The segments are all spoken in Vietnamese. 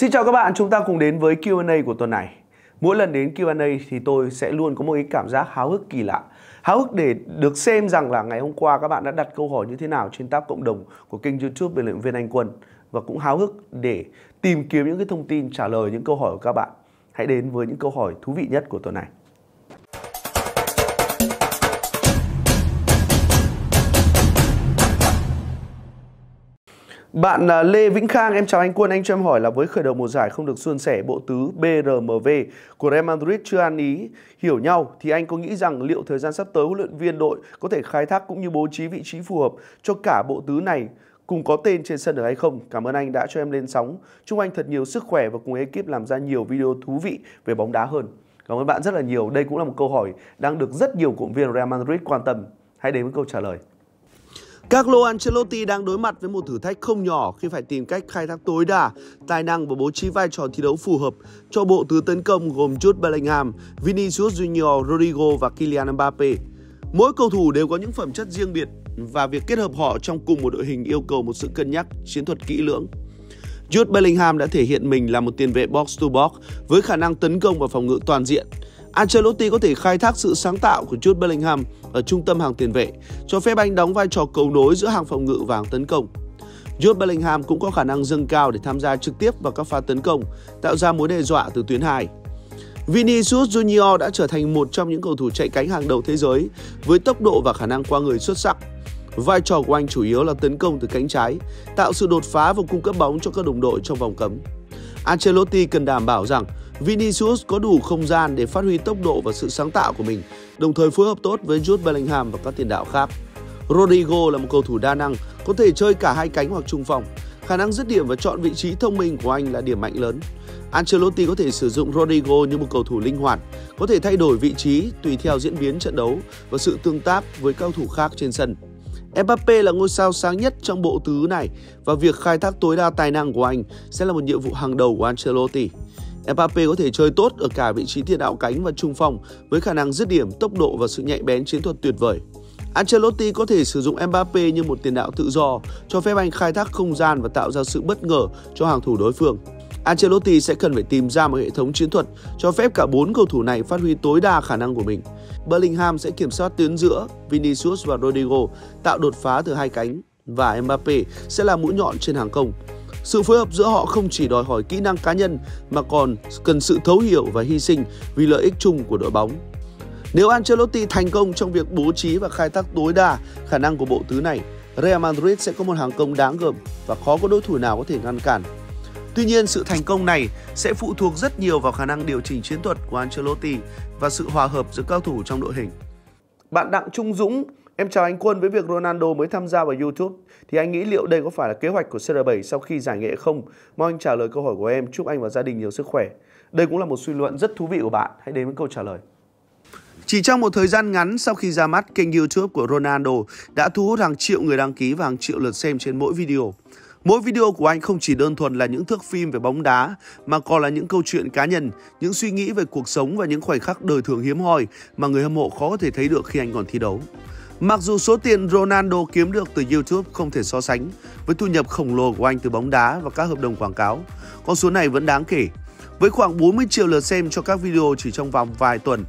Xin chào các bạn, chúng ta cùng đến với Q&A của tuần này. Mỗi lần đến Q&A thì tôi sẽ luôn có một cái cảm giác háo hức kỳ lạ. Háo hức để được xem rằng là ngày hôm qua các bạn đã đặt câu hỏi như thế nào trên tab cộng đồng của kênh YouTube về luyện viên Anh Quân và cũng háo hức để tìm kiếm những cái thông tin trả lời những câu hỏi của các bạn. Hãy đến với những câu hỏi thú vị nhất của tuần này. Bạn à, Lê Vĩnh Khang, em chào anh Quân, anh cho em hỏi là với khởi đầu mùa giải không được suôn sẻ bộ tứ BRMV của Real Madrid chưa ăn ý hiểu nhau thì anh có nghĩ rằng liệu thời gian sắp tới huấn luyện viên đội có thể khai thác cũng như bố trí vị trí phù hợp cho cả bộ tứ này cùng có tên trên sân được hay không? Cảm ơn anh đã cho em lên sóng. Chúc anh thật nhiều sức khỏe và cùng ekip làm ra nhiều video thú vị về bóng đá hơn. Cảm ơn bạn rất là nhiều. Đây cũng là một câu hỏi đang được rất nhiều cổ viên Real Madrid quan tâm. Hãy đến với câu trả lời. Carlo Ancelotti đang đối mặt với một thử thách không nhỏ khi phải tìm cách khai thác tối đa tài năng và bố trí vai trò thi đấu phù hợp cho bộ tứ tấn công gồm Jude Bellingham, Vinicius Junior, Rodrigo và Kylian Mbappe. Mỗi cầu thủ đều có những phẩm chất riêng biệt và việc kết hợp họ trong cùng một đội hình yêu cầu một sự cân nhắc, chiến thuật kỹ lưỡng. Jude Bellingham đã thể hiện mình là một tiền vệ box to box với khả năng tấn công và phòng ngự toàn diện. Ancelotti có thể khai thác sự sáng tạo của Jude Bellingham ở trung tâm hàng tiền vệ, cho phép anh đóng vai trò cầu nối giữa hàng phòng ngự và hàng tấn công. Jude Bellingham cũng có khả năng dâng cao để tham gia trực tiếp vào các pha tấn công, tạo ra mối đe dọa từ tuyến hai. Vinicius Junior đã trở thành một trong những cầu thủ chạy cánh hàng đầu thế giới với tốc độ và khả năng qua người xuất sắc. Vai trò của anh chủ yếu là tấn công từ cánh trái, tạo sự đột phá và cung cấp bóng cho các đồng đội trong vòng cấm. Ancelotti cần đảm bảo rằng Vinicius có đủ không gian để phát huy tốc độ và sự sáng tạo của mình, đồng thời phối hợp tốt với Jude Bellingham và các tiền đạo khác. Rodrigo là một cầu thủ đa năng, có thể chơi cả hai cánh hoặc trung phòng. Khả năng dứt điểm và chọn vị trí thông minh của anh là điểm mạnh lớn. Ancelotti có thể sử dụng Rodrigo như một cầu thủ linh hoạt, có thể thay đổi vị trí tùy theo diễn biến trận đấu và sự tương tác với cao thủ khác trên sân. Mbappe là ngôi sao sáng nhất trong bộ tứ này và việc khai thác tối đa tài năng của anh sẽ là một nhiệm vụ hàng đầu của Ancelotti. Mbappe có thể chơi tốt ở cả vị trí tiền đạo cánh và trung phong với khả năng dứt điểm, tốc độ và sự nhạy bén chiến thuật tuyệt vời. Ancelotti có thể sử dụng Mbappe như một tiền đạo tự do, cho phép anh khai thác không gian và tạo ra sự bất ngờ cho hàng thủ đối phương. Ancelotti sẽ cần phải tìm ra một hệ thống chiến thuật cho phép cả bốn cầu thủ này phát huy tối đa khả năng của mình. Bellingham sẽ kiểm soát tuyến giữa, Vinicius và Rodrigo tạo đột phá từ hai cánh và Mbappe sẽ là mũi nhọn trên hàng công. Sự phối hợp giữa họ không chỉ đòi hỏi kỹ năng cá nhân mà còn cần sự thấu hiểu và hy sinh vì lợi ích chung của đội bóng. Nếu Ancelotti thành công trong việc bố trí và khai thác tối đa khả năng của bộ tứ này, Real Madrid sẽ có một hàng công đáng gờm và khó có đối thủ nào có thể ngăn cản. Tuy nhiên, sự thành công này sẽ phụ thuộc rất nhiều vào khả năng điều chỉnh chiến thuật của Ancelotti và sự hòa hợp giữa các thủ trong đội hình. Bạn Đặng Trung Dũng Em chào anh Quân với việc Ronaldo mới tham gia vào YouTube thì anh nghĩ liệu đây có phải là kế hoạch của CR7 sau khi giải nghệ không? Mong anh trả lời câu hỏi của em. Chúc anh và gia đình nhiều sức khỏe. Đây cũng là một suy luận rất thú vị của bạn. Hãy đến với câu trả lời. Chỉ trong một thời gian ngắn sau khi ra mắt, kênh YouTube của Ronaldo đã thu hút hàng triệu người đăng ký và hàng triệu lượt xem trên mỗi video. Mỗi video của anh không chỉ đơn thuần là những thước phim về bóng đá mà còn là những câu chuyện cá nhân, những suy nghĩ về cuộc sống và những khoảnh khắc đời thường hiếm hoi mà người hâm mộ khó có thể thấy được khi anh còn thi đấu. Mặc dù số tiền Ronaldo kiếm được từ YouTube không thể so sánh với thu nhập khổng lồ của anh từ bóng đá và các hợp đồng quảng cáo, con số này vẫn đáng kể. Với khoảng 40 triệu lượt xem cho các video chỉ trong vòng vài tuần,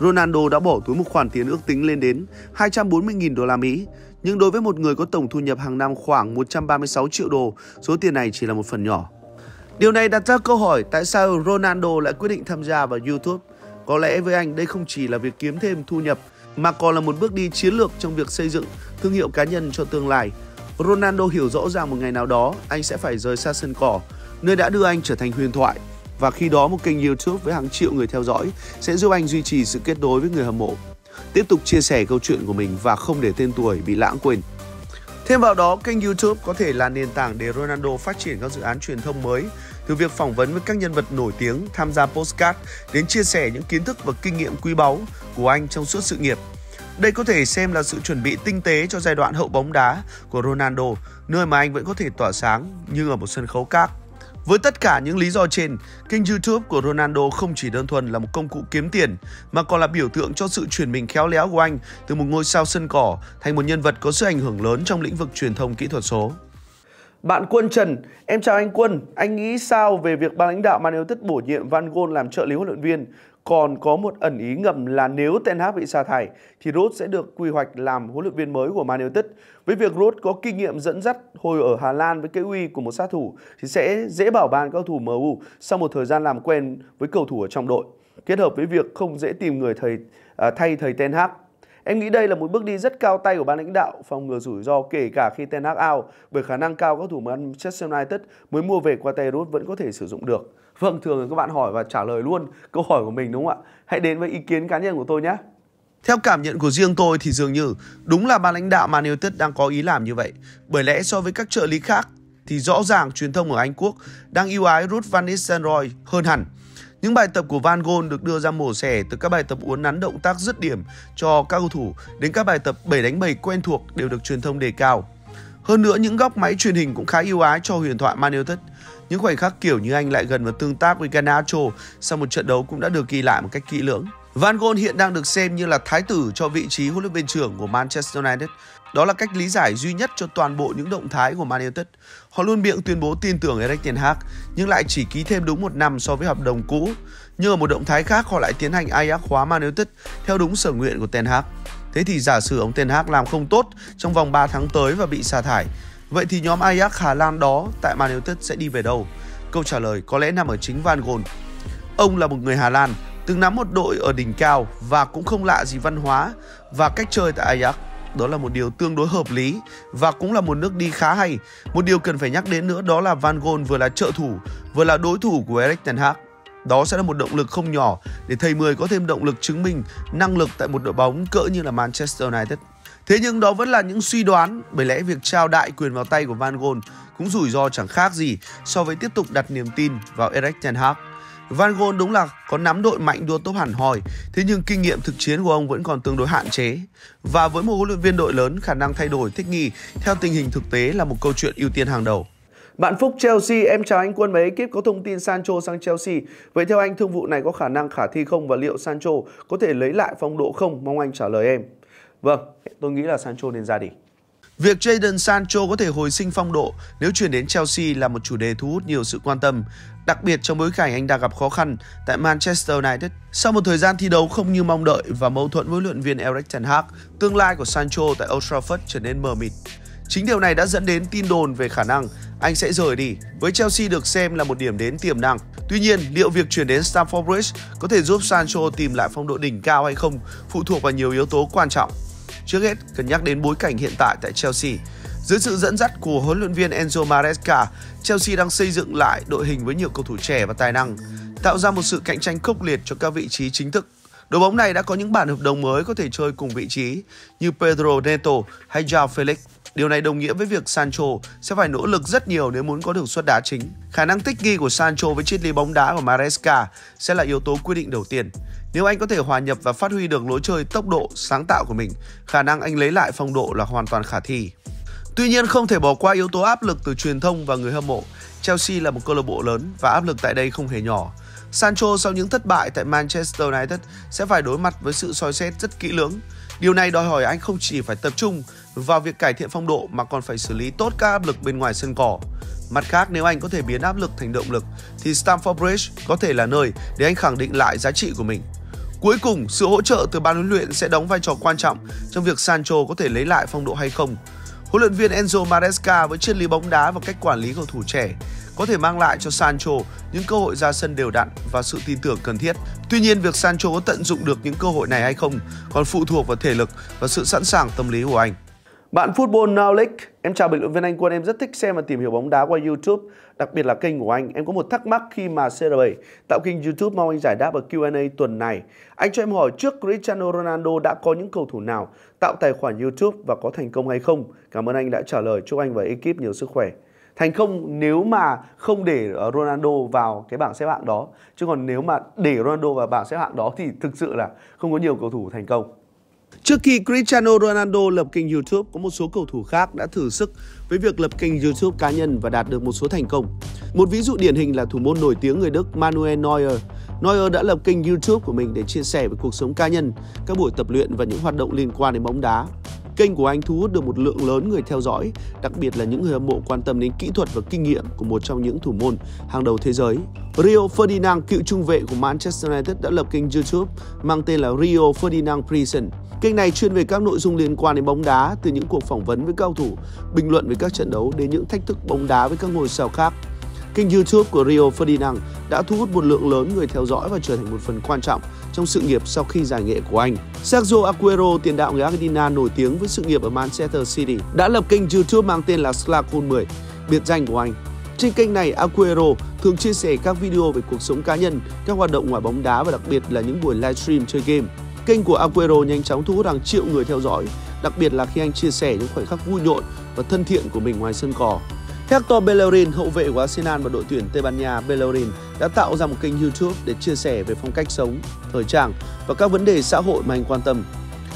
Ronaldo đã bỏ túi một khoản tiền ước tính lên đến 240.000 đô la Mỹ, nhưng đối với một người có tổng thu nhập hàng năm khoảng 136 triệu đô, số tiền này chỉ là một phần nhỏ. Điều này đặt ra câu hỏi tại sao Ronaldo lại quyết định tham gia vào YouTube. Có lẽ với anh đây không chỉ là việc kiếm thêm thu nhập mà còn là một bước đi chiến lược trong việc xây dựng thương hiệu cá nhân cho tương lai. Ronaldo hiểu rõ rằng một ngày nào đó anh sẽ phải rời xa sân cỏ, nơi đã đưa anh trở thành huyền thoại. Và khi đó một kênh YouTube với hàng triệu người theo dõi sẽ giúp anh duy trì sự kết nối với người hâm mộ. Tiếp tục chia sẻ câu chuyện của mình và không để tên tuổi bị lãng quên. Thêm vào đó, kênh YouTube có thể là nền tảng để Ronaldo phát triển các dự án truyền thông mới, từ việc phỏng vấn với các nhân vật nổi tiếng, tham gia postcard đến chia sẻ những kiến thức và kinh nghiệm quý báu của anh trong suốt sự nghiệp. Đây có thể xem là sự chuẩn bị tinh tế cho giai đoạn hậu bóng đá của Ronaldo, nơi mà anh vẫn có thể tỏa sáng như ở một sân khấu khác. Với tất cả những lý do trên, kênh YouTube của Ronaldo không chỉ đơn thuần là một công cụ kiếm tiền, mà còn là biểu tượng cho sự chuyển mình khéo léo của anh từ một ngôi sao sân cỏ thành một nhân vật có sức ảnh hưởng lớn trong lĩnh vực truyền thông kỹ thuật số. Bạn Quân Trần, em chào anh Quân. Anh nghĩ sao về việc ban lãnh đạo Man United bổ nhiệm Van Gaal làm trợ lý huấn luyện viên? Còn có một ẩn ý ngầm là nếu Ten Hag bị sa thải thì Rod sẽ được quy hoạch làm huấn luyện viên mới của Man United. Với việc Rod có kinh nghiệm dẫn dắt hồi ở Hà Lan với cái uy của một sát thủ thì sẽ dễ bảo ban cầu thủ MU sau một thời gian làm quen với cầu thủ ở trong đội. Kết hợp với việc không dễ tìm người thầy à, thay thầy Ten Hag Em nghĩ đây là một bước đi rất cao tay của ban lãnh đạo phòng ngừa rủi ro kể cả khi Ten Hag out bởi khả năng cao các thủ môn Manchester United mới mua về qua tay vẫn có thể sử dụng được. Vâng, thường các bạn hỏi và trả lời luôn câu hỏi của mình đúng không ạ? Hãy đến với ý kiến cá nhân của tôi nhé. Theo cảm nhận của riêng tôi thì dường như đúng là ban lãnh đạo Man United đang có ý làm như vậy. Bởi lẽ so với các trợ lý khác thì rõ ràng truyền thông ở Anh Quốc đang yêu ái Ruth Van Nistelrooy hơn hẳn. Những bài tập của Van Gogh được đưa ra mổ xẻ từ các bài tập uốn nắn động tác dứt điểm cho các cầu thủ đến các bài tập 7 đánh 7 quen thuộc đều được truyền thông đề cao. Hơn nữa, những góc máy truyền hình cũng khá yêu ái cho huyền thoại Man United. Những khoảnh khắc kiểu như anh lại gần và tương tác với Garnacho sau một trận đấu cũng đã được ghi lại một cách kỹ lưỡng. Van Gogh hiện đang được xem như là thái tử cho vị trí huấn luyện viên trưởng của Manchester United. Đó là cách lý giải duy nhất cho toàn bộ những động thái của Man United. Họ luôn miệng tuyên bố tin tưởng Erik ten Hag nhưng lại chỉ ký thêm đúng một năm so với hợp đồng cũ. Nhưng ở một động thái khác họ lại tiến hành Ajax khóa Man United theo đúng sở nguyện của ten Hag. Thế thì giả sử ông ten Hag làm không tốt trong vòng 3 tháng tới và bị sa thải, vậy thì nhóm Ajax Hà Lan đó tại Man United sẽ đi về đâu? Câu trả lời có lẽ nằm ở chính Van Gogh. Ông là một người Hà Lan, từng nắm một đội ở đỉnh cao và cũng không lạ gì văn hóa và cách chơi tại Ajax. Đó là một điều tương đối hợp lý và cũng là một nước đi khá hay. Một điều cần phải nhắc đến nữa đó là Van Gaal vừa là trợ thủ, vừa là đối thủ của Erik ten Hag. Đó sẽ là một động lực không nhỏ để thầy Mười có thêm động lực chứng minh năng lực tại một đội bóng cỡ như là Manchester United. Thế nhưng đó vẫn là những suy đoán bởi lẽ việc trao đại quyền vào tay của Van Gaal cũng rủi ro chẳng khác gì so với tiếp tục đặt niềm tin vào Erik ten Hag. Van Gaal đúng là có nắm đội mạnh đua top hẳn hoi, thế nhưng kinh nghiệm thực chiến của ông vẫn còn tương đối hạn chế. Và với một huấn luyện viên đội lớn, khả năng thay đổi thích nghi theo tình hình thực tế là một câu chuyện ưu tiên hàng đầu. Bạn Phúc Chelsea, em chào anh Quân và ekip có thông tin Sancho sang Chelsea. Vậy theo anh thương vụ này có khả năng khả thi không và liệu Sancho có thể lấy lại phong độ không? Mong anh trả lời em. Vâng, tôi nghĩ là Sancho nên ra đi. Việc Jadon Sancho có thể hồi sinh phong độ nếu chuyển đến Chelsea là một chủ đề thu hút nhiều sự quan tâm, đặc biệt trong bối cảnh anh đang gặp khó khăn tại Manchester United. Sau một thời gian thi đấu không như mong đợi và mâu thuẫn với luyện viên Erik ten Hag, tương lai của Sancho tại Old Trafford trở nên mờ mịt. Chính điều này đã dẫn đến tin đồn về khả năng anh sẽ rời đi. Với Chelsea được xem là một điểm đến tiềm năng. Tuy nhiên, liệu việc chuyển đến Stamford Bridge có thể giúp Sancho tìm lại phong độ đỉnh cao hay không phụ thuộc vào nhiều yếu tố quan trọng. Trước hết, cần nhắc đến bối cảnh hiện tại tại Chelsea. Dưới sự dẫn dắt của huấn luyện viên Enzo Maresca, Chelsea đang xây dựng lại đội hình với nhiều cầu thủ trẻ và tài năng, tạo ra một sự cạnh tranh khốc liệt cho các vị trí chính thức. Đội bóng này đã có những bản hợp đồng mới có thể chơi cùng vị trí như Pedro Neto hay Joao Felix. Điều này đồng nghĩa với việc Sancho sẽ phải nỗ lực rất nhiều nếu muốn có được suất đá chính. Khả năng tích nghi của Sancho với triết lý bóng đá của Maresca sẽ là yếu tố quyết định đầu tiên. Nếu anh có thể hòa nhập và phát huy được lối chơi tốc độ, sáng tạo của mình, khả năng anh lấy lại phong độ là hoàn toàn khả thi. Tuy nhiên không thể bỏ qua yếu tố áp lực từ truyền thông và người hâm mộ. Chelsea là một câu lạc bộ lớn và áp lực tại đây không hề nhỏ. Sancho sau những thất bại tại Manchester United sẽ phải đối mặt với sự soi xét rất kỹ lưỡng. Điều này đòi hỏi anh không chỉ phải tập trung vào việc cải thiện phong độ mà còn phải xử lý tốt các áp lực bên ngoài sân cỏ. Mặt khác, nếu anh có thể biến áp lực thành động lực thì Stamford Bridge có thể là nơi để anh khẳng định lại giá trị của mình. Cuối cùng, sự hỗ trợ từ ban huấn luyện sẽ đóng vai trò quan trọng trong việc Sancho có thể lấy lại phong độ hay không. Huấn luyện viên Enzo Maresca với triết lý bóng đá và cách quản lý cầu thủ trẻ có thể mang lại cho Sancho những cơ hội ra sân đều đặn và sự tin tưởng cần thiết. Tuy nhiên, việc Sancho có tận dụng được những cơ hội này hay không còn phụ thuộc vào thể lực và sự sẵn sàng tâm lý của anh. Bạn Football Knowledge, em chào bình luận viên Anh Quân, em rất thích xem và tìm hiểu bóng đá qua YouTube, đặc biệt là kênh của anh. Em có một thắc mắc khi mà CR7 tạo kênh YouTube mong anh giải đáp ở Q&A tuần này. Anh cho em hỏi trước Cristiano Ronaldo đã có những cầu thủ nào tạo tài khoản YouTube và có thành công hay không? Cảm ơn anh đã trả lời. Chúc anh và ekip nhiều sức khỏe. Thành công nếu mà không để ờ, Ronaldo vào cái bảng xếp hạng đó. Chứ còn nếu mà để Ronaldo vào bảng xếp hạng đó thì thực sự là không có nhiều cầu thủ thành công. Trước khi Cristiano Ronaldo lập kênh YouTube, có một số cầu thủ khác đã thử sức với việc lập kênh YouTube cá nhân và đạt được một số thành công. Một ví dụ điển hình là thủ môn nổi tiếng người Đức Manuel Neuer. Neuer đã lập kênh YouTube của mình để chia sẻ về cuộc sống cá nhân, các buổi tập luyện và những hoạt động liên quan đến bóng đá. Kênh của anh thu hút được một lượng lớn người theo dõi, đặc biệt là những người hâm mộ quan tâm đến kỹ thuật và kinh nghiệm của một trong những thủ môn hàng đầu thế giới. Rio Ferdinand, cựu trung vệ của Manchester United đã lập kênh YouTube mang tên là Rio Ferdinand Prison. Kênh này chuyên về các nội dung liên quan đến bóng đá từ những cuộc phỏng vấn với cao thủ, bình luận về các trận đấu đến những thách thức bóng đá với các ngôi sao khác. Kênh YouTube của Rio Ferdinand đã thu hút một lượng lớn người theo dõi và trở thành một phần quan trọng trong sự nghiệp sau khi giải nghệ của anh. Sergio Aguero, tiền đạo người Argentina nổi tiếng với sự nghiệp ở Manchester City, đã lập kênh YouTube mang tên là Slacon 10, biệt danh của anh. Trên kênh này, Aguero thường chia sẻ các video về cuộc sống cá nhân, các hoạt động ngoài bóng đá và đặc biệt là những buổi livestream chơi game. Kênh của Aguero nhanh chóng thu hút hàng triệu người theo dõi, đặc biệt là khi anh chia sẻ những khoảnh khắc vui nhộn và thân thiện của mình ngoài sân cỏ. Hector Bellerin, hậu vệ của Arsenal và đội tuyển Tây Ban Nha Bellerin đã tạo ra một kênh YouTube để chia sẻ về phong cách sống, thời trang và các vấn đề xã hội mà anh quan tâm.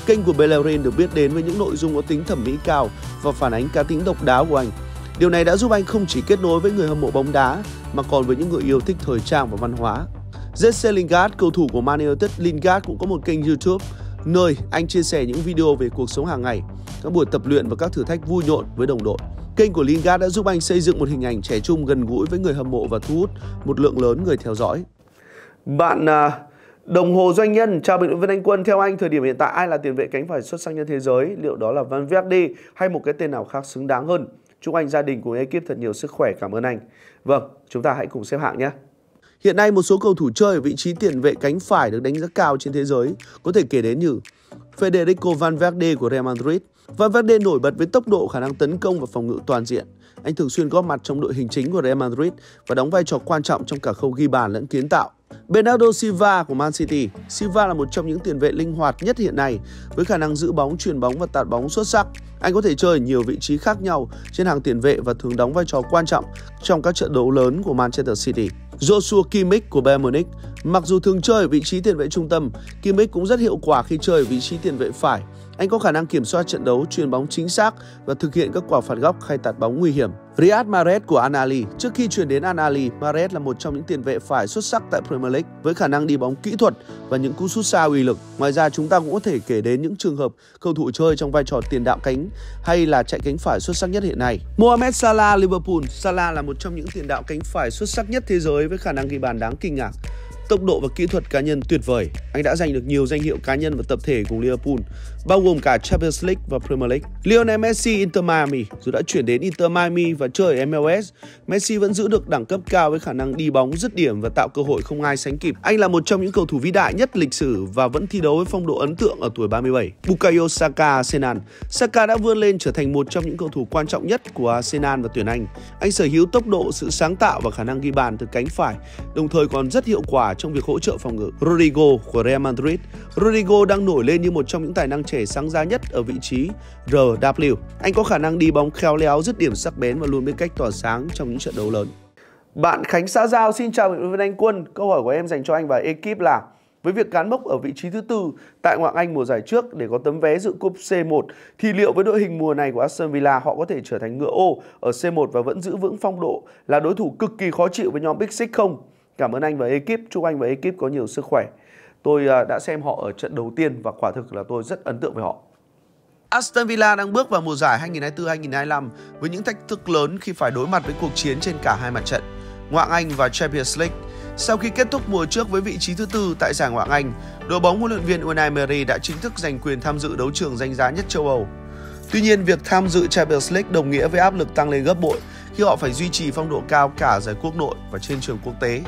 Kênh của Bellerin được biết đến với những nội dung có tính thẩm mỹ cao và phản ánh cá tính độc đáo của anh. Điều này đã giúp anh không chỉ kết nối với người hâm mộ bóng đá mà còn với những người yêu thích thời trang và văn hóa. Jesse Lingard, cầu thủ của Man United, Lingard cũng có một kênh YouTube nơi anh chia sẻ những video về cuộc sống hàng ngày, các buổi tập luyện và các thử thách vui nhộn với đồng đội. Kênh của Lingard đã giúp anh xây dựng một hình ảnh trẻ trung gần gũi với người hâm mộ và thu hút một lượng lớn người theo dõi. Bạn à, Đồng hồ doanh nhân, chào bình luận viên Anh Quân. Theo anh, thời điểm hiện tại ai là tiền vệ cánh phải xuất sắc nhất thế giới? Liệu đó là Van Verdi hay một cái tên nào khác xứng đáng hơn? Chúc anh, gia đình cùng ekip thật nhiều sức khỏe. Cảm ơn anh. Vâng, chúng ta hãy cùng xếp hạng nhé. Hiện nay một số cầu thủ chơi ở vị trí tiền vệ cánh phải được đánh giá cao trên thế giới, có thể kể đến như Federico Valverde của Real Madrid. Valverde nổi bật với tốc độ, khả năng tấn công và phòng ngự toàn diện. Anh thường xuyên góp mặt trong đội hình chính của Real Madrid và đóng vai trò quan trọng trong cả khâu ghi bàn lẫn kiến tạo. Bernardo Silva của Man City. Silva là một trong những tiền vệ linh hoạt nhất hiện nay với khả năng giữ bóng, truyền bóng và tạt bóng xuất sắc. Anh có thể chơi ở nhiều vị trí khác nhau trên hàng tiền vệ và thường đóng vai trò quan trọng trong các trận đấu lớn của Manchester City. Joshua Kimmich của Bayern Munich. Mặc dù thường chơi ở vị trí tiền vệ trung tâm, Kimmich cũng rất hiệu quả khi chơi ở vị trí tiền vệ phải. Anh có khả năng kiểm soát trận đấu, truyền bóng chính xác và thực hiện các quả phạt góc hay tạt bóng nguy hiểm. Riyad Mahrez của Al Ahly. Trước khi chuyển đến Al Ahly, Mahrez là một trong những tiền vệ phải xuất sắc tại Premier League với khả năng đi bóng kỹ thuật và những cú sút xa uy lực. Ngoài ra, chúng ta cũng có thể kể đến những trường hợp cầu thủ chơi trong vai trò tiền đạo cánh hay là chạy cánh phải xuất sắc nhất hiện nay. Mohamed Salah Liverpool. Salah là một trong những tiền đạo cánh phải xuất sắc nhất thế giới với khả năng ghi bàn đáng kinh ngạc tốc độ và kỹ thuật cá nhân tuyệt vời. Anh đã giành được nhiều danh hiệu cá nhân và tập thể cùng Liverpool, bao gồm cả Champions League và Premier League. Lionel Messi Inter Miami dù đã chuyển đến Inter Miami và chơi ở MLS, Messi vẫn giữ được đẳng cấp cao với khả năng đi bóng, dứt điểm và tạo cơ hội không ai sánh kịp. Anh là một trong những cầu thủ vĩ đại nhất lịch sử và vẫn thi đấu với phong độ ấn tượng ở tuổi 37. Bukayo Saka Arsenal. Saka đã vươn lên trở thành một trong những cầu thủ quan trọng nhất của Arsenal và tuyển Anh. Anh sở hữu tốc độ, sự sáng tạo và khả năng ghi bàn từ cánh phải, đồng thời còn rất hiệu quả trong việc hỗ trợ phòng ngự. Rodrigo của Real Madrid. Rodrigo đang nổi lên như một trong những tài năng trẻ sáng giá nhất ở vị trí RW. Anh có khả năng đi bóng khéo léo, dứt điểm sắc bén và luôn biết cách tỏa sáng trong những trận đấu lớn. Bạn Khánh Xã Giao xin chào bình luận Anh Quân. Câu hỏi của em dành cho anh và ekip là với việc cán mốc ở vị trí thứ tư tại ngoại Anh mùa giải trước để có tấm vé dự cúp C1 thì liệu với đội hình mùa này của Aston Villa họ có thể trở thành ngựa ô ở C1 và vẫn giữ vững phong độ là đối thủ cực kỳ khó chịu với nhóm Big Six không? Cảm ơn anh và ekip, chúc anh và ekip có nhiều sức khỏe. Tôi à, đã xem họ ở trận đầu tiên và quả thực là tôi rất ấn tượng với họ. Aston Villa đang bước vào mùa giải 2024-2025 với những thách thức lớn khi phải đối mặt với cuộc chiến trên cả hai mặt trận, Ngoại Anh và Champions League. Sau khi kết thúc mùa trước với vị trí thứ tư tại giải Ngoại Anh, đội bóng huấn luyện viên Unai Emery đã chính thức giành quyền tham dự đấu trường danh giá nhất châu Âu. Tuy nhiên, việc tham dự Champions League đồng nghĩa với áp lực tăng lên gấp bội khi họ phải duy trì phong độ cao cả giải quốc nội và trên trường quốc tế.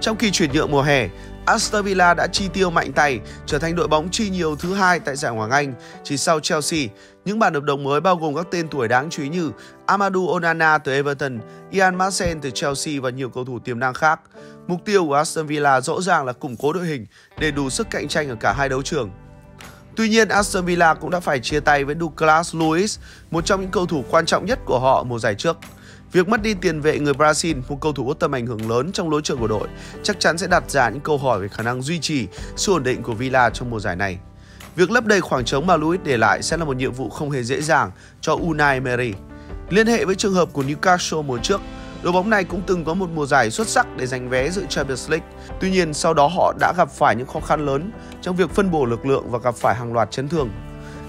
Trong kỳ chuyển nhượng mùa hè, Aston Villa đã chi tiêu mạnh tay, trở thành đội bóng chi nhiều thứ hai tại giải Hoàng Anh, chỉ sau Chelsea. Những bản hợp đồng mới bao gồm các tên tuổi đáng chú ý như Amadou Onana từ Everton, Ian Marcel từ Chelsea và nhiều cầu thủ tiềm năng khác. Mục tiêu của Aston Villa rõ ràng là củng cố đội hình để đủ sức cạnh tranh ở cả hai đấu trường. Tuy nhiên, Aston Villa cũng đã phải chia tay với Douglas Luiz, một trong những cầu thủ quan trọng nhất của họ mùa giải trước. Việc mất đi tiền vệ người Brazil, một cầu thủ có tầm ảnh hưởng lớn trong lối chơi của đội, chắc chắn sẽ đặt ra những câu hỏi về khả năng duy trì sự ổn định của Villa trong mùa giải này. Việc lấp đầy khoảng trống mà Luis để lại sẽ là một nhiệm vụ không hề dễ dàng cho Unai Emery. Liên hệ với trường hợp của Newcastle mùa trước, đội bóng này cũng từng có một mùa giải xuất sắc để giành vé dự Champions League. Tuy nhiên, sau đó họ đã gặp phải những khó khăn lớn trong việc phân bổ lực lượng và gặp phải hàng loạt chấn thương.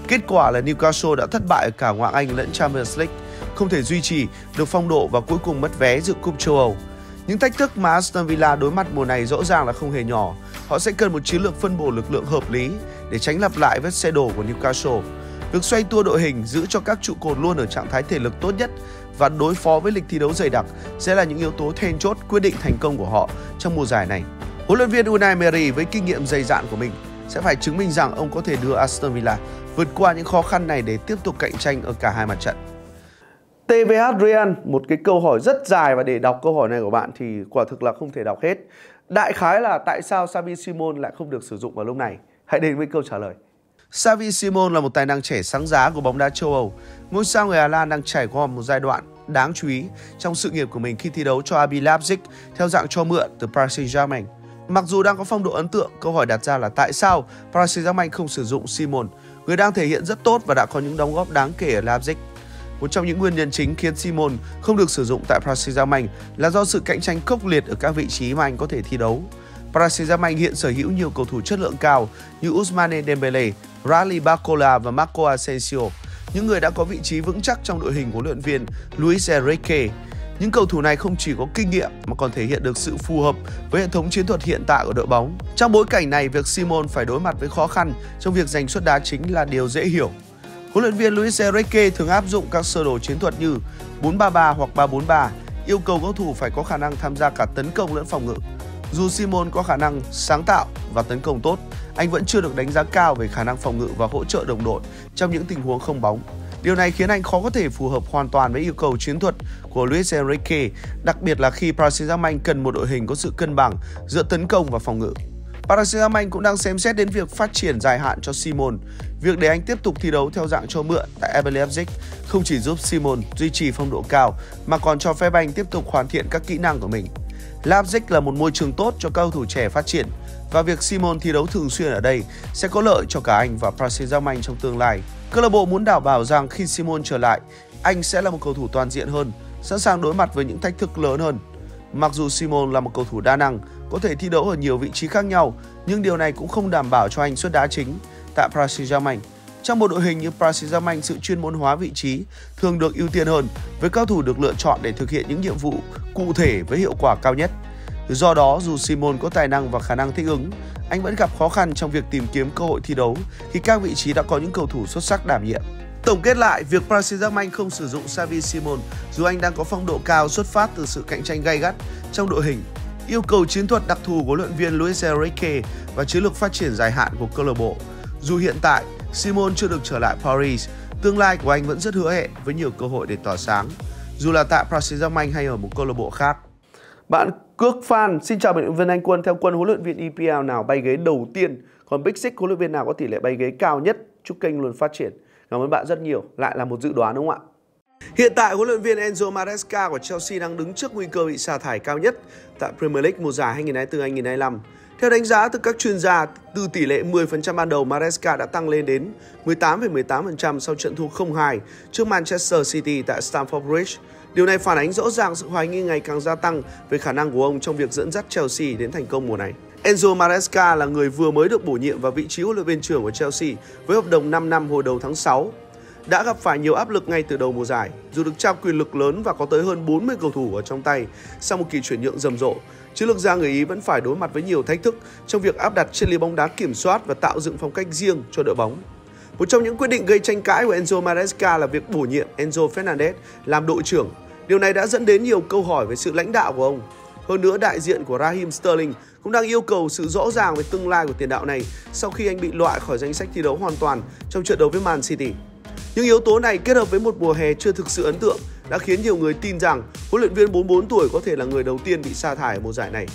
Kết quả là Newcastle đã thất bại ở cả ngoại Anh lẫn Champions League, không thể duy trì được phong độ và cuối cùng mất vé dự cúp châu Âu. Những thách thức mà Aston Villa đối mặt mùa này rõ ràng là không hề nhỏ. Họ sẽ cần một chiến lược phân bổ lực lượng hợp lý để tránh lặp lại vết xe đổ của Newcastle. Việc xoay tua đội hình giữ cho các trụ cột luôn ở trạng thái thể lực tốt nhất và đối phó với lịch thi đấu dày đặc sẽ là những yếu tố then chốt quyết định thành công của họ trong mùa giải này. Huấn luyện viên Unai Emery với kinh nghiệm dày dạn của mình sẽ phải chứng minh rằng ông có thể đưa Aston Villa vượt qua những khó khăn này để tiếp tục cạnh tranh ở cả hai mặt trận. TVH Real, một cái câu hỏi rất dài và để đọc câu hỏi này của bạn thì quả thực là không thể đọc hết. Đại khái là tại sao Xavi Simon lại không được sử dụng vào lúc này? Hãy đến với câu trả lời. Xavi Simon là một tài năng trẻ sáng giá của bóng đá châu Âu. Ngôi sao người Hà Lan đang trải qua một giai đoạn đáng chú ý trong sự nghiệp của mình khi thi đấu cho RB Leipzig theo dạng cho mượn từ Paris Saint-Germain. Mặc dù đang có phong độ ấn tượng, câu hỏi đặt ra là tại sao Paris Saint-Germain không sử dụng Simon, người đang thể hiện rất tốt và đã có những đóng góp đáng kể ở Leipzig. Một trong những nguyên nhân chính khiến Simon không được sử dụng tại Paris Saint-Germain là do sự cạnh tranh khốc liệt ở các vị trí mà anh có thể thi đấu. Paris Saint-Germain hiện sở hữu nhiều cầu thủ chất lượng cao như Ousmane Dembele, Rally Barcola và Marco Asensio, những người đã có vị trí vững chắc trong đội hình của luyện viên Luis Enrique. Những cầu thủ này không chỉ có kinh nghiệm mà còn thể hiện được sự phù hợp với hệ thống chiến thuật hiện tại của đội bóng. Trong bối cảnh này, việc Simon phải đối mặt với khó khăn trong việc giành suất đá chính là điều dễ hiểu. Huấn luyện viên Luis Enrique thường áp dụng các sơ đồ chiến thuật như 4-3-3 hoặc 3-4-3, yêu cầu cầu thủ phải có khả năng tham gia cả tấn công lẫn phòng ngự. Dù Simon có khả năng sáng tạo và tấn công tốt, anh vẫn chưa được đánh giá cao về khả năng phòng ngự và hỗ trợ đồng đội trong những tình huống không bóng. Điều này khiến anh khó có thể phù hợp hoàn toàn với yêu cầu chiến thuật của Luis Enrique, đặc biệt là khi Paris Saint-Germain cần một đội hình có sự cân bằng giữa tấn công và phòng ngự. Paris Anh cũng đang xem xét đến việc phát triển dài hạn cho Simon. Việc để anh tiếp tục thi đấu theo dạng cho mượn tại RB Leipzig không chỉ giúp Simon duy trì phong độ cao mà còn cho phép anh tiếp tục hoàn thiện các kỹ năng của mình. Leipzig là một môi trường tốt cho cầu thủ trẻ phát triển và việc Simon thi đấu thường xuyên ở đây sẽ có lợi cho cả anh và Paris Saint-Germain trong tương lai. Câu lạc bộ muốn đảm bảo rằng khi Simon trở lại, anh sẽ là một cầu thủ toàn diện hơn, sẵn sàng đối mặt với những thách thức lớn hơn. Mặc dù Simon là một cầu thủ đa năng, có thể thi đấu ở nhiều vị trí khác nhau, nhưng điều này cũng không đảm bảo cho anh xuất đá chính tại Paris Saint-Germain. Trong một đội hình như Paris Saint-Germain, sự chuyên môn hóa vị trí thường được ưu tiên hơn với cao thủ được lựa chọn để thực hiện những nhiệm vụ cụ thể với hiệu quả cao nhất. Do đó, dù Simon có tài năng và khả năng thích ứng, anh vẫn gặp khó khăn trong việc tìm kiếm cơ hội thi đấu khi các vị trí đã có những cầu thủ xuất sắc đảm nhiệm. Tổng kết lại, việc Paris Saint-Germain không sử dụng Xavi Simon dù anh đang có phong độ cao xuất phát từ sự cạnh tranh gay gắt trong đội hình, yêu cầu chiến thuật đặc thù của luyện viên Luis Enrique và chiến lược phát triển dài hạn của câu lạc bộ. Dù hiện tại Simon chưa được trở lại Paris, tương lai của anh vẫn rất hứa hẹn với nhiều cơ hội để tỏa sáng, dù là tại Paris Saint-Germain hay ở một câu lạc bộ khác. Bạn Cước Phan, xin chào biên luyện viên Anh Quân. Theo Quân, huấn luyện viên EPL nào bay ghế đầu tiên? Còn Big Six, huấn luyện viên nào có tỷ lệ bay ghế cao nhất? Chúc kênh luôn phát triển. Cảm ơn bạn rất nhiều. Lại là một dự đoán đúng không ạ? Hiện tại, huấn luyện viên Enzo Maresca của Chelsea đang đứng trước nguy cơ bị sa thải cao nhất tại Premier League mùa giải 2024-2025. Theo đánh giá từ các chuyên gia, từ tỷ lệ 10% ban đầu, Maresca đã tăng lên đến 18,18% sau trận thua 0-2 trước Manchester City tại Stamford Bridge. Điều này phản ánh rõ ràng sự hoài nghi ngày càng gia tăng về khả năng của ông trong việc dẫn dắt Chelsea đến thành công mùa này. Enzo Maresca là người vừa mới được bổ nhiệm vào vị trí huấn luyện viên trưởng của Chelsea với hợp đồng 5 năm hồi đầu tháng 6. Đã gặp phải nhiều áp lực ngay từ đầu mùa giải, dù được trao quyền lực lớn và có tới hơn 40 cầu thủ ở trong tay sau một kỳ chuyển nhượng rầm rộ. Chiến lược gia người Ý vẫn phải đối mặt với nhiều thách thức trong việc áp đặt chân lý bóng đá kiểm soát và tạo dựng phong cách riêng cho đội bóng. Một trong những quyết định gây tranh cãi của Enzo Maresca là việc bổ nhiệm Enzo Fernandez làm đội trưởng Điều này đã dẫn đến nhiều câu hỏi về sự lãnh đạo của ông. Hơn nữa, đại diện của Raheem Sterling cũng đang yêu cầu sự rõ ràng về tương lai của tiền đạo này sau khi anh bị loại khỏi danh sách thi đấu hoàn toàn trong trận đấu với Man City. Những yếu tố này kết hợp với một mùa hè chưa thực sự ấn tượng đã khiến nhiều người tin rằng huấn luyện viên 44 tuổi có thể là người đầu tiên bị sa thải ở mùa giải này.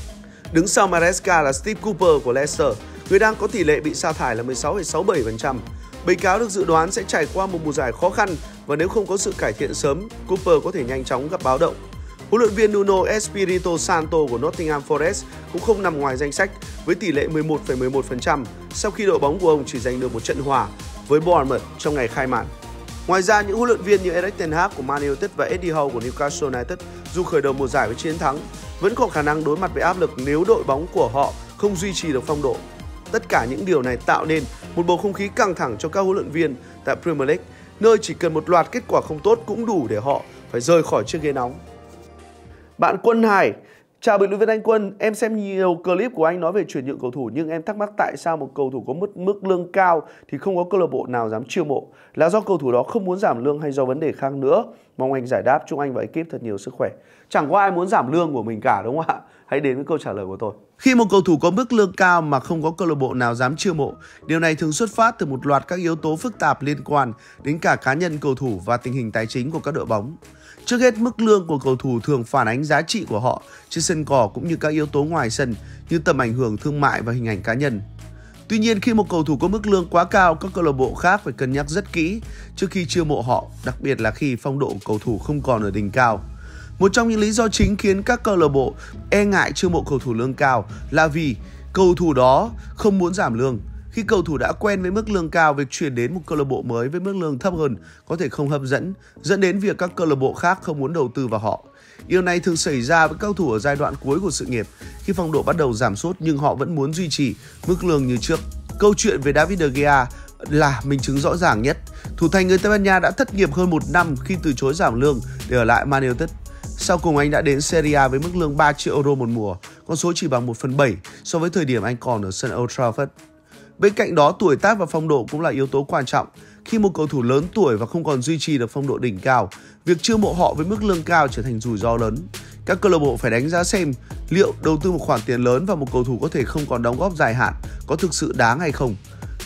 Đứng sau Maresca là Steve Cooper của Leicester, người đang có tỷ lệ bị sa thải là 16,67%. Bị cáo được dự đoán sẽ trải qua một mùa giải khó khăn và nếu không có sự cải thiện sớm, Cooper có thể nhanh chóng gặp báo động. Huấn luyện viên Nuno Espirito Santo của Nottingham Forest cũng không nằm ngoài danh sách với tỷ lệ 11,11% sau khi đội bóng của ông chỉ giành được một trận hòa với Bournemouth trong ngày khai màn. Ngoài ra, những huấn luyện viên như Erik ten Hag của Man United và Eddie Howe của Newcastle United dù khởi đầu mùa giải với chiến thắng, vẫn có khả năng đối mặt với áp lực nếu đội bóng của họ không duy trì được phong độ Tất cả những điều này tạo nên một bầu không khí căng thẳng cho các huấn luyện viên tại Premier League, nơi chỉ cần một loạt kết quả không tốt cũng đủ để họ phải rời khỏi chiếc ghế nóng. Bạn Quân Hải Chào bình luận viên Anh Quân, em xem nhiều clip của anh nói về chuyển nhượng cầu thủ nhưng em thắc mắc tại sao một cầu thủ có mức mức lương cao thì không có câu lạc bộ nào dám chiêu mộ. Là do cầu thủ đó không muốn giảm lương hay do vấn đề khác nữa? Mong anh giải đáp, chúc anh và ekip thật nhiều sức khỏe. Chẳng có ai muốn giảm lương của mình cả đúng không ạ? Hãy đến với câu trả lời của tôi. Khi một cầu thủ có mức lương cao mà không có câu lạc bộ nào dám chiêu mộ, điều này thường xuất phát từ một loạt các yếu tố phức tạp liên quan đến cả cá nhân cầu thủ và tình hình tài chính của các đội bóng. Trước hết, mức lương của cầu thủ thường phản ánh giá trị của họ trên sân cỏ cũng như các yếu tố ngoài sân như tầm ảnh hưởng thương mại và hình ảnh cá nhân. Tuy nhiên, khi một cầu thủ có mức lương quá cao, các câu lạc bộ khác phải cân nhắc rất kỹ trước khi chiêu mộ họ, đặc biệt là khi phong độ cầu thủ không còn ở đỉnh cao. Một trong những lý do chính khiến các câu lạc bộ e ngại chiêu mộ cầu thủ lương cao là vì cầu thủ đó không muốn giảm lương khi cầu thủ đã quen với mức lương cao, việc chuyển đến một câu lạc bộ mới với mức lương thấp hơn có thể không hấp dẫn, dẫn đến việc các câu lạc bộ khác không muốn đầu tư vào họ. Điều này thường xảy ra với cầu thủ ở giai đoạn cuối của sự nghiệp, khi phong độ bắt đầu giảm sút nhưng họ vẫn muốn duy trì mức lương như trước. Câu chuyện về David De Gea là minh chứng rõ ràng nhất. Thủ thành người Tây Ban Nha đã thất nghiệp hơn một năm khi từ chối giảm lương để ở lại Man United. Sau cùng anh đã đến Serie A với mức lương 3 triệu euro một mùa, con số chỉ bằng 1 phần 7 so với thời điểm anh còn ở sân Old Trafford. Bên cạnh đó, tuổi tác và phong độ cũng là yếu tố quan trọng. Khi một cầu thủ lớn tuổi và không còn duy trì được phong độ đỉnh cao, việc chiêu mộ họ với mức lương cao trở thành rủi ro lớn. Các câu lạc bộ phải đánh giá xem liệu đầu tư một khoản tiền lớn vào một cầu thủ có thể không còn đóng góp dài hạn có thực sự đáng hay không.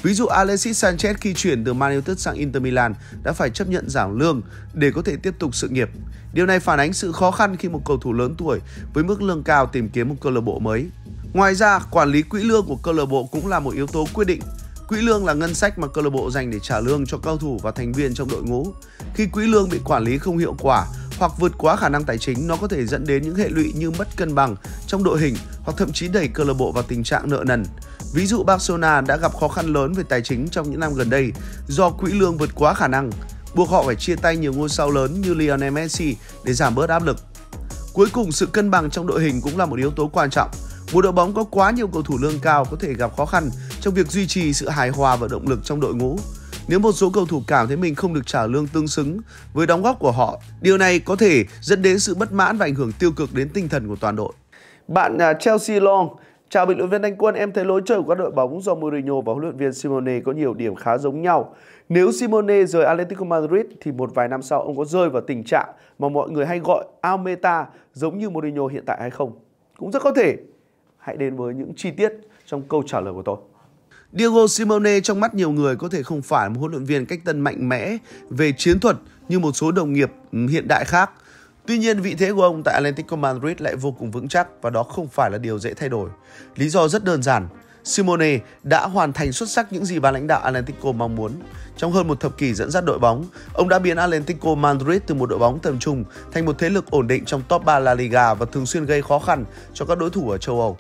Ví dụ Alexis Sanchez khi chuyển từ Man United sang Inter Milan đã phải chấp nhận giảm lương để có thể tiếp tục sự nghiệp. Điều này phản ánh sự khó khăn khi một cầu thủ lớn tuổi với mức lương cao tìm kiếm một câu lạc bộ mới. Ngoài ra, quản lý quỹ lương của câu lạc bộ cũng là một yếu tố quyết định. Quỹ lương là ngân sách mà câu lạc bộ dành để trả lương cho cầu thủ và thành viên trong đội ngũ. Khi quỹ lương bị quản lý không hiệu quả hoặc vượt quá khả năng tài chính, nó có thể dẫn đến những hệ lụy như mất cân bằng trong đội hình hoặc thậm chí đẩy câu lạc bộ vào tình trạng nợ nần. Ví dụ Barcelona đã gặp khó khăn lớn về tài chính trong những năm gần đây do quỹ lương vượt quá khả năng, buộc họ phải chia tay nhiều ngôi sao lớn như Lionel Messi để giảm bớt áp lực. Cuối cùng, sự cân bằng trong đội hình cũng là một yếu tố quan trọng. Một đội bóng có quá nhiều cầu thủ lương cao có thể gặp khó khăn trong việc duy trì sự hài hòa và động lực trong đội ngũ. Nếu một số cầu thủ cảm thấy mình không được trả lương tương xứng với đóng góp của họ, điều này có thể dẫn đến sự bất mãn và ảnh hưởng tiêu cực đến tinh thần của toàn đội. Bạn à, Chelsea Long Chào bình luận viên Anh Quân, em thấy lối chơi của các đội bóng do Mourinho và huấn luyện viên Simone có nhiều điểm khá giống nhau. Nếu Simone rời Atletico Madrid thì một vài năm sau ông có rơi vào tình trạng mà mọi người hay gọi Almeta giống như Mourinho hiện tại hay không? Cũng rất có thể Hãy đến với những chi tiết trong câu trả lời của tôi. Diego Simone trong mắt nhiều người có thể không phải một huấn luyện viên cách tân mạnh mẽ về chiến thuật như một số đồng nghiệp hiện đại khác. Tuy nhiên, vị thế của ông tại Atlético Madrid lại vô cùng vững chắc và đó không phải là điều dễ thay đổi. Lý do rất đơn giản, Simone đã hoàn thành xuất sắc những gì ban lãnh đạo Atlético mong muốn. Trong hơn một thập kỷ dẫn dắt đội bóng, ông đã biến Atlético Madrid từ một đội bóng tầm trung thành một thế lực ổn định trong top 3 La Liga và thường xuyên gây khó khăn cho các đối thủ ở châu Âu.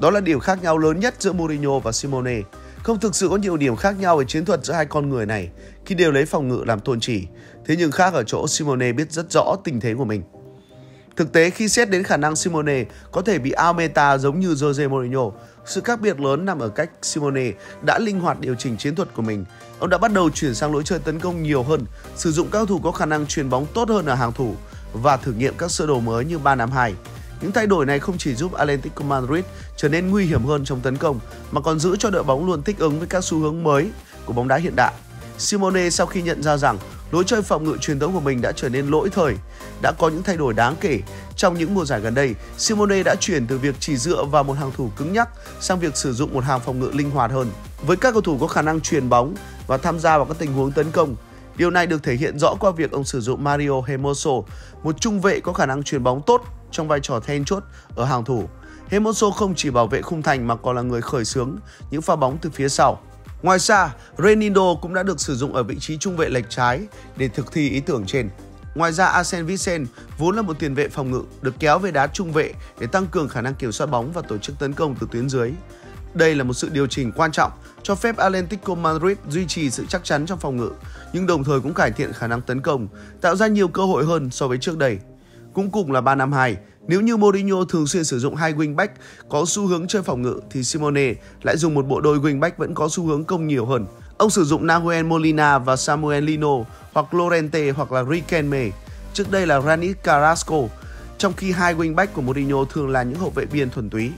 Đó là điểm khác nhau lớn nhất giữa Mourinho và Simone. Không thực sự có nhiều điểm khác nhau về chiến thuật giữa hai con người này khi đều lấy phòng ngự làm tôn chỉ. Thế nhưng khác ở chỗ Simone biết rất rõ tình thế của mình. Thực tế khi xét đến khả năng Simone có thể bị Almeida giống như Jose Mourinho, sự khác biệt lớn nằm ở cách Simone đã linh hoạt điều chỉnh chiến thuật của mình. Ông đã bắt đầu chuyển sang lối chơi tấn công nhiều hơn, sử dụng các thủ có khả năng truyền bóng tốt hơn ở hàng thủ và thử nghiệm các sơ đồ mới như 352. Những thay đổi này không chỉ giúp Atletico Madrid trở nên nguy hiểm hơn trong tấn công mà còn giữ cho đội bóng luôn thích ứng với các xu hướng mới của bóng đá hiện đại. Simone sau khi nhận ra rằng lối chơi phòng ngự truyền thống của mình đã trở nên lỗi thời, đã có những thay đổi đáng kể. Trong những mùa giải gần đây, Simone đã chuyển từ việc chỉ dựa vào một hàng thủ cứng nhắc sang việc sử dụng một hàng phòng ngự linh hoạt hơn. Với các cầu thủ có khả năng truyền bóng và tham gia vào các tình huống tấn công, Điều này được thể hiện rõ qua việc ông sử dụng Mario Hermoso, một trung vệ có khả năng truyền bóng tốt trong vai trò then chốt ở hàng thủ. Hermoso không chỉ bảo vệ khung thành mà còn là người khởi xướng những pha bóng từ phía sau. Ngoài ra, Renindo cũng đã được sử dụng ở vị trí trung vệ lệch trái để thực thi ý tưởng trên. Ngoài ra, Arsene Vincent vốn là một tiền vệ phòng ngự được kéo về đá trung vệ để tăng cường khả năng kiểm soát bóng và tổ chức tấn công từ tuyến dưới. Đây là một sự điều chỉnh quan trọng cho phép Atlético Madrid duy trì sự chắc chắn trong phòng ngự, nhưng đồng thời cũng cải thiện khả năng tấn công, tạo ra nhiều cơ hội hơn so với trước đây. Cũng cùng là 352, Nếu như Mourinho thường xuyên sử dụng hai wingback có xu hướng chơi phòng ngự thì Simone lại dùng một bộ đôi wingback vẫn có xu hướng công nhiều hơn. Ông sử dụng Nahuel Molina và Samuel Lino hoặc Lorente hoặc là Riquelme. Trước đây là Granit Carrasco, trong khi hai wingback của Mourinho thường là những hậu vệ biên thuần túy.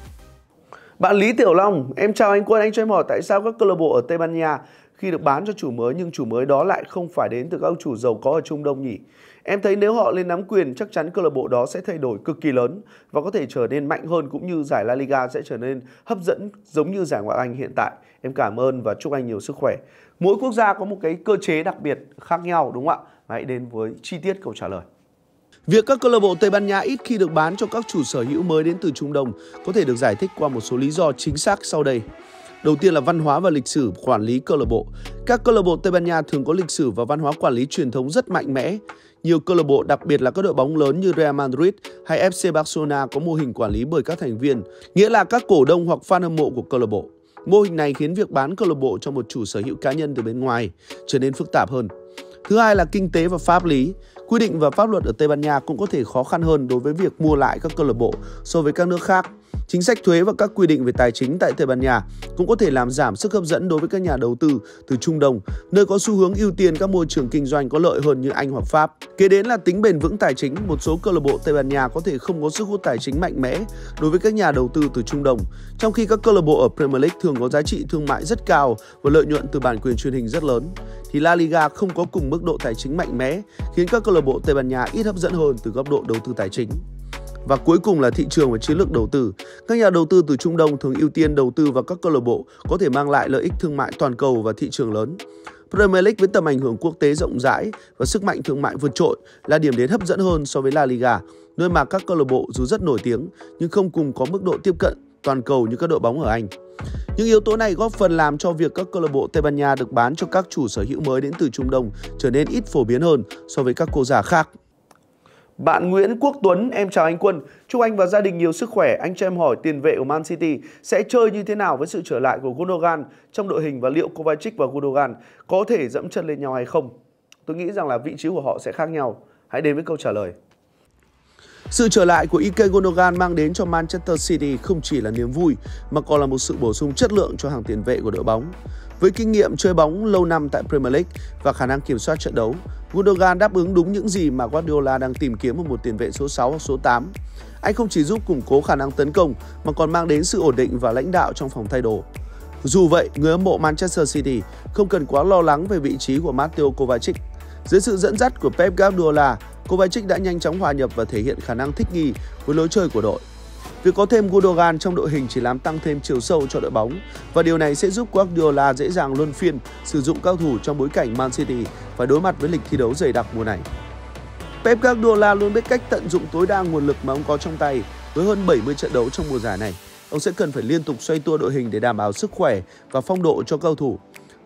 Bạn Lý Tiểu Long, em chào anh Quân, anh cho em hỏi tại sao các câu lạc bộ ở Tây Ban Nha khi được bán cho chủ mới nhưng chủ mới đó lại không phải đến từ các ông chủ giàu có ở Trung Đông nhỉ? Em thấy nếu họ lên nắm quyền, chắc chắn câu lạc bộ đó sẽ thay đổi cực kỳ lớn và có thể trở nên mạnh hơn cũng như giải La Liga sẽ trở nên hấp dẫn giống như giải Ngoại hạng Anh hiện tại. Em cảm ơn và chúc anh nhiều sức khỏe. Mỗi quốc gia có một cái cơ chế đặc biệt khác nhau, đúng không ạ? Hãy đến với chi tiết câu trả lời. Việc các câu lạc bộ Tây Ban Nha ít khi được bán cho các chủ sở hữu mới đến từ Trung Đông có thể được giải thích qua một số lý do chính xác sau đây. Đầu tiên là văn hóa và lịch sử quản lý câu lạc bộ. Các câu lạc bộ Tây Ban Nha thường có lịch sử và văn hóa quản lý truyền thống rất mạnh mẽ. Nhiều câu lạc bộ, đặc biệt là các đội bóng lớn như Real Madrid hay FC Barcelona có mô hình quản lý bởi các thành viên, nghĩa là các cổ đông hoặc fan hâm mộ của câu lạc bộ. Mô hình này khiến việc bán câu lạc bộ cho một chủ sở hữu cá nhân từ bên ngoài trở nên phức tạp hơn. Thứ hai là kinh tế và pháp lý. Quy định và pháp luật ở Tây Ban Nha cũng có thể khó khăn hơn đối với việc mua lại các câu lạc bộ so với các nước khác. Chính sách thuế và các quy định về tài chính tại Tây Ban Nha cũng có thể làm giảm sức hấp dẫn đối với các nhà đầu tư từ Trung Đông, nơi có xu hướng ưu tiên các môi trường kinh doanh có lợi hơn như Anh hoặc Pháp. Kế đến là tính bền vững tài chính, một số câu lạc bộ Tây Ban Nha có thể không có sức hút tài chính mạnh mẽ đối với các nhà đầu tư từ Trung Đông, trong khi các câu lạc bộ ở Premier League thường có giá trị thương mại rất cao và lợi nhuận từ bản quyền truyền hình rất lớn thì La Liga không có cùng mức độ tài chính mạnh mẽ, khiến các câu lạc bộ Tây Ban Nha ít hấp dẫn hơn từ góc độ đầu tư tài chính. Và cuối cùng là thị trường và chiến lược đầu tư. Các nhà đầu tư từ Trung Đông thường ưu tiên đầu tư vào các câu lạc bộ có thể mang lại lợi ích thương mại toàn cầu và thị trường lớn. Premier League với tầm ảnh hưởng quốc tế rộng rãi và sức mạnh thương mại vượt trội là điểm đến hấp dẫn hơn so với La Liga, nơi mà các câu lạc bộ dù rất nổi tiếng nhưng không cùng có mức độ tiếp cận toàn cầu như các đội bóng ở Anh. Những yếu tố này góp phần làm cho việc các câu lạc bộ Tây Ban Nha được bán cho các chủ sở hữu mới đến từ Trung Đông trở nên ít phổ biến hơn so với các quốc gia khác. Bạn Nguyễn Quốc Tuấn, em chào anh Quân. Chúc anh và gia đình nhiều sức khỏe. Anh cho em hỏi tiền vệ của Man City sẽ chơi như thế nào với sự trở lại của Gundogan trong đội hình và liệu Kovacic và Gundogan có thể dẫm chân lên nhau hay không? Tôi nghĩ rằng là vị trí của họ sẽ khác nhau. Hãy đến với câu trả lời. Sự trở lại của Ike Gundogan mang đến cho Manchester City không chỉ là niềm vui mà còn là một sự bổ sung chất lượng cho hàng tiền vệ của đội bóng. Với kinh nghiệm chơi bóng lâu năm tại Premier League và khả năng kiểm soát trận đấu, Gundogan đáp ứng đúng những gì mà Guardiola đang tìm kiếm ở một tiền vệ số 6 hoặc số 8. Anh không chỉ giúp củng cố khả năng tấn công mà còn mang đến sự ổn định và lãnh đạo trong phòng thay đồ. Dù vậy, người hâm mộ Manchester City không cần quá lo lắng về vị trí của Matteo Kovacic. Dưới sự dẫn dắt của Pep Guardiola, Kovacic đã nhanh chóng hòa nhập và thể hiện khả năng thích nghi với lối chơi của đội. Việc có thêm Gundogan trong đội hình chỉ làm tăng thêm chiều sâu cho đội bóng và điều này sẽ giúp Guardiola dễ dàng luân phiên sử dụng cao thủ trong bối cảnh Man City phải đối mặt với lịch thi đấu dày đặc mùa này. Pep Guardiola luôn biết cách tận dụng tối đa nguồn lực mà ông có trong tay với hơn 70 trận đấu trong mùa giải này. Ông sẽ cần phải liên tục xoay tua đội hình để đảm bảo sức khỏe và phong độ cho cầu thủ.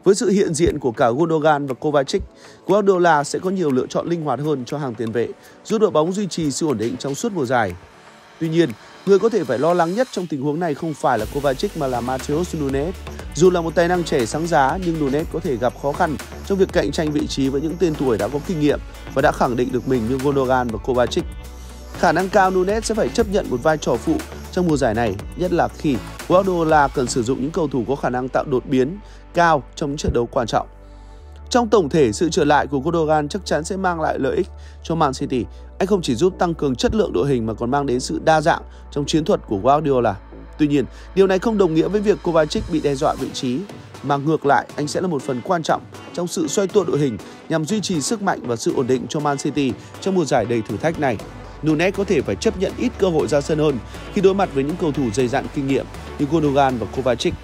Với sự hiện diện của cả Gundogan và Kovacic, Guardiola sẽ có nhiều lựa chọn linh hoạt hơn cho hàng tiền vệ, giúp đội bóng duy trì sự ổn định trong suốt mùa giải. Tuy nhiên, người có thể phải lo lắng nhất trong tình huống này không phải là Kovacic mà là Mateus Nunes. Dù là một tài năng trẻ sáng giá nhưng Nunes có thể gặp khó khăn trong việc cạnh tranh vị trí với những tên tuổi đã có kinh nghiệm và đã khẳng định được mình như Gundogan và Kovacic. Khả năng cao Nunes sẽ phải chấp nhận một vai trò phụ trong mùa giải này, nhất là khi Guardiola cần sử dụng những cầu thủ có khả năng tạo đột biến cao trong những trận đấu quan trọng. Trong tổng thể, sự trở lại của Gundogan chắc chắn sẽ mang lại lợi ích cho Man City. Anh không chỉ giúp tăng cường chất lượng đội hình mà còn mang đến sự đa dạng trong chiến thuật của Guardiola. Tuy nhiên, điều này không đồng nghĩa với việc Kovacic bị đe dọa vị trí, mà ngược lại anh sẽ là một phần quan trọng trong sự xoay tua đội hình nhằm duy trì sức mạnh và sự ổn định cho Man City trong mùa giải đầy thử thách này. Nunes có thể phải chấp nhận ít cơ hội ra sân hơn khi đối mặt với những cầu thủ dày dặn kinh nghiệm như Gundogan và Kovacic.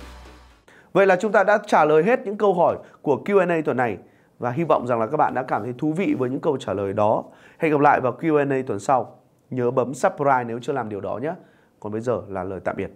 Vậy là chúng ta đã trả lời hết những câu hỏi của Q&A tuần này và hy vọng rằng là các bạn đã cảm thấy thú vị với những câu trả lời đó. Hẹn gặp lại vào Q&A tuần sau. Nhớ bấm subscribe nếu chưa làm điều đó nhé. Còn bây giờ là lời tạm biệt.